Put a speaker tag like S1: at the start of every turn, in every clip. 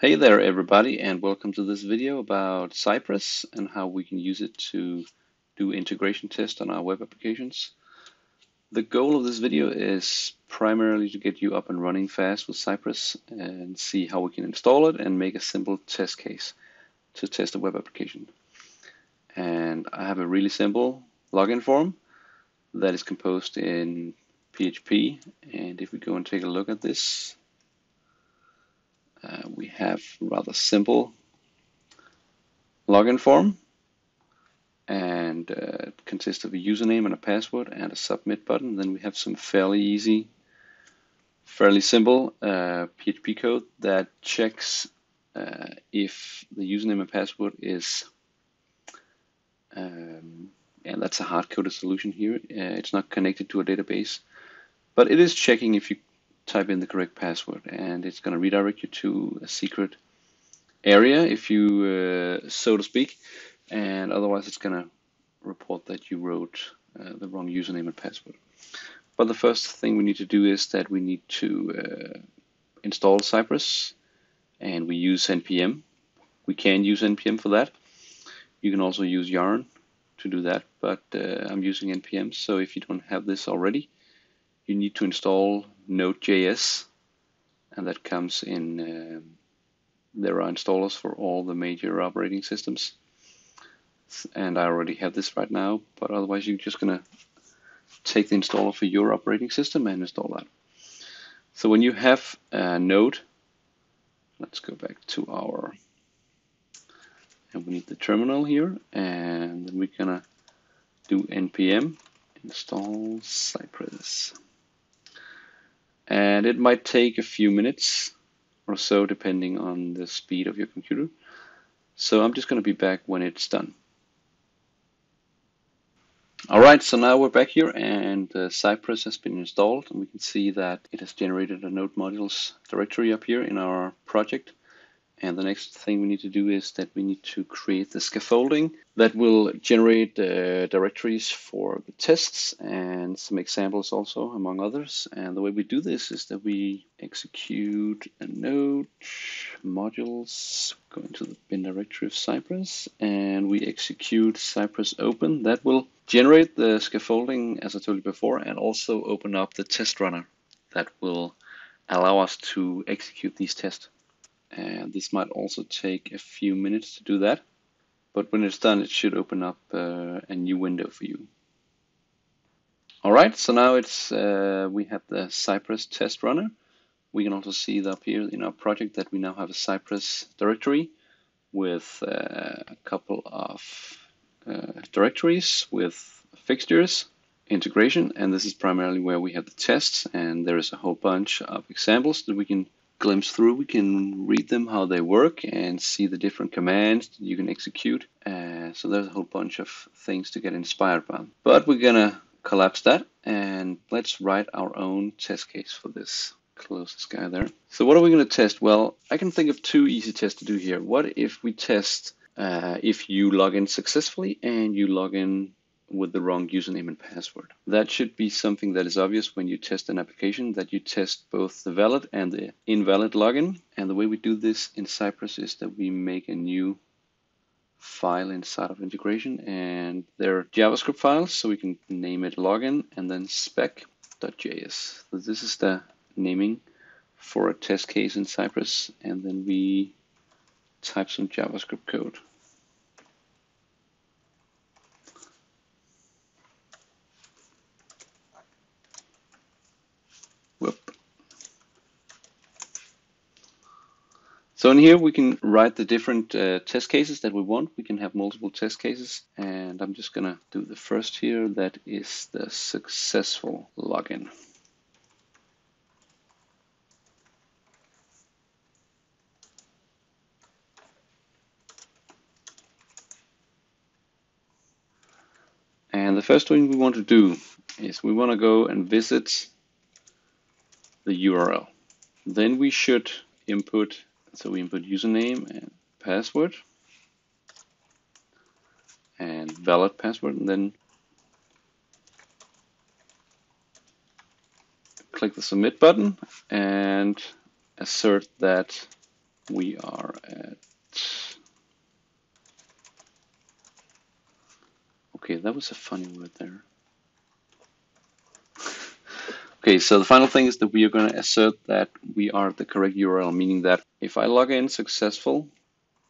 S1: Hey there everybody and welcome to this video about Cypress and how we can use it to do integration tests on our web applications. The goal of this video is primarily to get you up and running fast with Cypress and see how we can install it and make a simple test case to test a web application. And I have a really simple login form that is composed in PHP and if we go and take a look at this uh, we have rather simple login form and uh, it consists of a username and a password and a submit button. Then we have some fairly easy, fairly simple uh, PHP code that checks uh, if the username and password is, um, and that's a hard-coded solution here. Uh, it's not connected to a database, but it is checking if you type in the correct password and it's going to redirect you to a secret area if you uh, so to speak and otherwise it's going to report that you wrote uh, the wrong username and password. But the first thing we need to do is that we need to uh, install Cypress and we use npm we can use npm for that. You can also use yarn to do that but uh, I'm using npm so if you don't have this already you need to install Node.js, and that comes in. Um, there are installers for all the major operating systems, and I already have this right now. But otherwise, you're just gonna take the installer for your operating system and install that. So when you have a Node, let's go back to our, and we need the terminal here, and then we're gonna do npm install Cypress and it might take a few minutes or so depending on the speed of your computer. So I'm just going to be back when it's done. Alright, so now we're back here and uh, Cypress has been installed and we can see that it has generated a node modules directory up here in our project. And the next thing we need to do is that we need to create the scaffolding that will generate uh, directories for the tests and some examples also, among others. And the way we do this is that we execute a node modules, go into the bin directory of Cypress, and we execute Cypress open. That will generate the scaffolding, as I told you before, and also open up the test runner that will allow us to execute these tests and this might also take a few minutes to do that. But when it's done it should open up uh, a new window for you. Alright so now it's uh, we have the Cypress test runner. We can also see up here in our project that we now have a Cypress directory with uh, a couple of uh, directories with fixtures integration and this is primarily where we have the tests and there is a whole bunch of examples that we can glimpse through. We can read them, how they work, and see the different commands you can execute. Uh, so there's a whole bunch of things to get inspired by. But we're gonna collapse that and let's write our own test case for this. Close this guy there. So what are we gonna test? Well, I can think of two easy tests to do here. What if we test uh, if you log in successfully and you log in with the wrong username and password. That should be something that is obvious when you test an application, that you test both the valid and the invalid login. And the way we do this in Cypress is that we make a new file inside of integration and they're JavaScript files, so we can name it login and then spec.js. So this is the naming for a test case in Cypress and then we type some JavaScript code. So in here we can write the different uh, test cases that we want. We can have multiple test cases and I'm just gonna do the first here that is the successful login. And the first thing we want to do is we want to go and visit the URL. Then we should input so we input username and password and valid password and then click the submit button and assert that we are at, okay, that was a funny word there. Okay, so the final thing is that we are going to assert that we are the correct URL, meaning that if I log in successful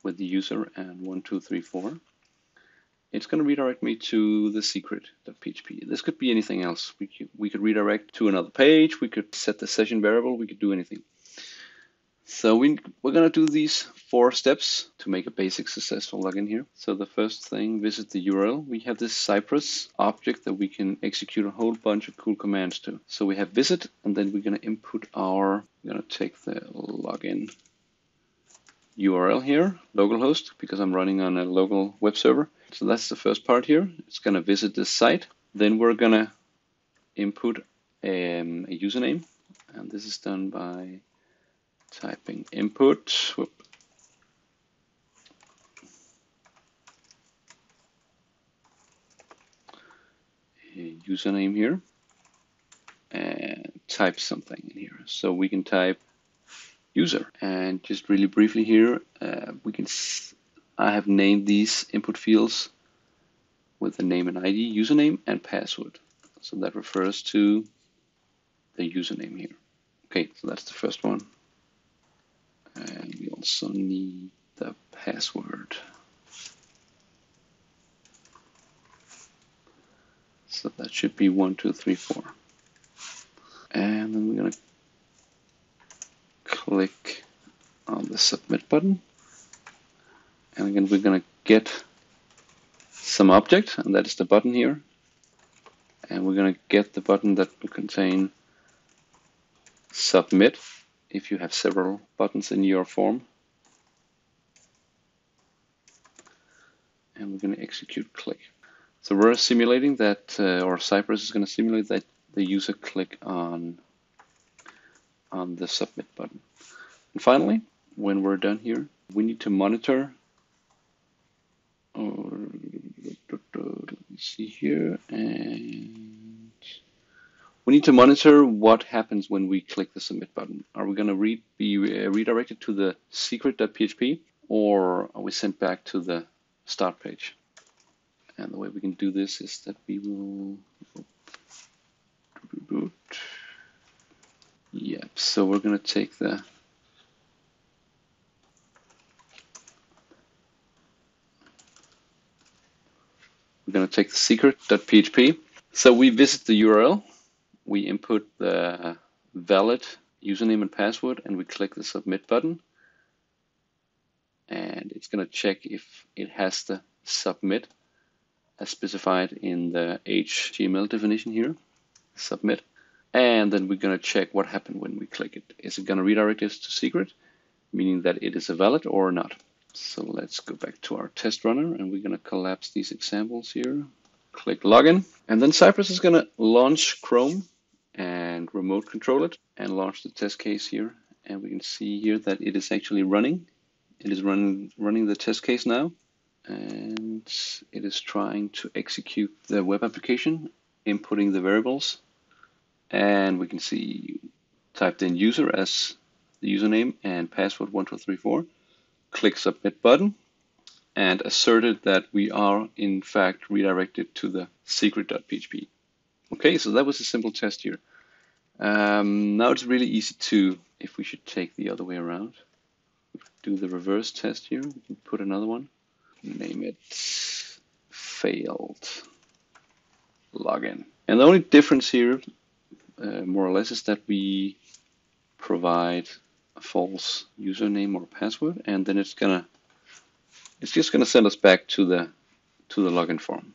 S1: with the user and one, two, three, four, it's going to redirect me to the secret.php. This could be anything else. We could, we could redirect to another page. We could set the session variable. We could do anything. So we, we're going to do these four steps to make a basic successful login here. So the first thing, visit the URL. We have this Cypress object that we can execute a whole bunch of cool commands to. So we have visit, and then we're going to input our, we're going to take the login URL here, localhost, because I'm running on a local web server. So that's the first part here. It's going to visit this site. Then we're going to input um, a username, and this is done by typing input. Whoop. Username here and type something in here. So we can type user and just really briefly here, uh, we can, I have named these input fields with the name and ID, username and password. So that refers to the username here. Okay, so that's the first one. And we also need the password. So that should be one, two, three, four. And then we're gonna click on the submit button. And again, we're gonna get some object, and that is the button here. And we're gonna get the button that will contain submit if you have several buttons in your form. And we're going to execute click. So we're simulating that, uh, or Cypress is going to simulate that the user click on, on the submit button. And finally, when we're done here, we need to monitor, or, let me see here, and we need to monitor what happens when we click the submit button. Are we going to re be uh, redirected to the secret.php or are we sent back to the start page? And the way we can do this is that we will Yep, so we're going to take the we're going to take the secret.php. So we visit the URL we input the valid username and password and we click the submit button and it's going to check if it has the submit as specified in the HTML definition here, submit. And then we're going to check what happened when we click it. Is it going to redirect us to secret, meaning that it is a valid or not? So let's go back to our test runner and we're going to collapse these examples here. Click login. And then Cypress is going to launch Chrome and remote control it and launch the test case here. And we can see here that it is actually running. It is running, running the test case now. And it is trying to execute the web application, inputting the variables. And we can see typed in user as the username and password 1234. Click submit button and asserted that we are in fact redirected to the secret.php. Okay, so that was a simple test here. Um, now it's really easy to, if we should take the other way around, do the reverse test here. We can put another one, name it failed login. And the only difference here, uh, more or less, is that we provide a false username or password, and then it's gonna, it's just gonna send us back to the to the login form.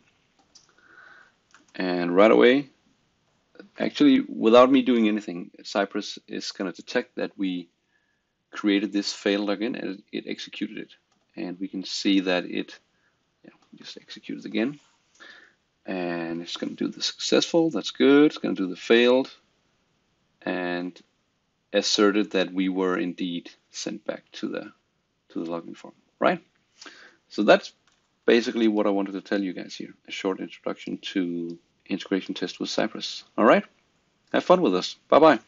S1: And right away, actually, without me doing anything, Cypress is going to detect that we created this failed login and it executed it. And we can see that it yeah, just executed again. And it's going to do the successful, that's good. It's going to do the failed and asserted that we were indeed sent back to the to the login form, right? So that's basically what I wanted to tell you guys here. A short introduction to integration test with Cypress. All right? Have fun with us. Bye-bye.